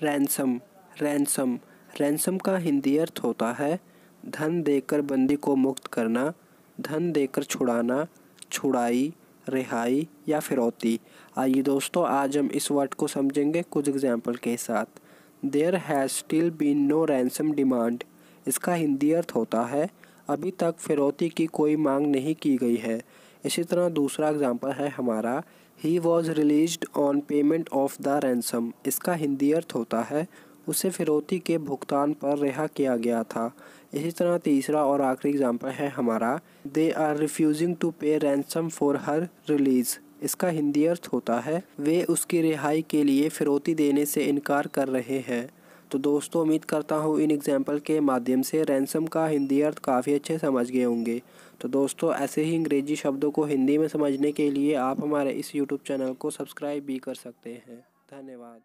Ransom ransom. Ransom का हिंदी अर्थ होता है, धन देकर बंदी को मुक्त करना, धन देकर छुड़ाना, छुड़ाई, रिहाई या फिरौती। आइए दोस्तों, आज हम इस वर्ड को समझेंगे कुछ एग्ज़ाम्पल के साथ। There has still been no ransom demand इसका हिंदी अर्थ होता है, अभी तक फिरौती की कोई मांग नहीं की गई है। इसी तरह दूसरा एग्ज़ाम्पल है हमारा। He was release on payment of the ransom इसका हिंदी अर्थ होता है, उसे फिरौती के भुगतान पर रिहा किया गया था। इसी तरह तीसरा और आखिरी एग्ज़ाम्पल है हमारा। They are refusing to pay ransom for her release इसका हिंदी अर्थ होता है, वे उसकी रिहाई के लिए फिरौती देने से इनकार कर रहे हैं। तो दोस्तों, उम्मीद करता हूँ इन एग्ज़ाम्पल के माध्यम से रैंसम का हिंदी अर्थ काफ़ी अच्छे समझ गए होंगे। तो दोस्तों, ऐसे ही अंग्रेज़ी शब्दों को हिंदी में समझने के लिए आप हमारे इस यूट्यूब चैनल को सब्सक्राइब भी कर सकते हैं। धन्यवाद।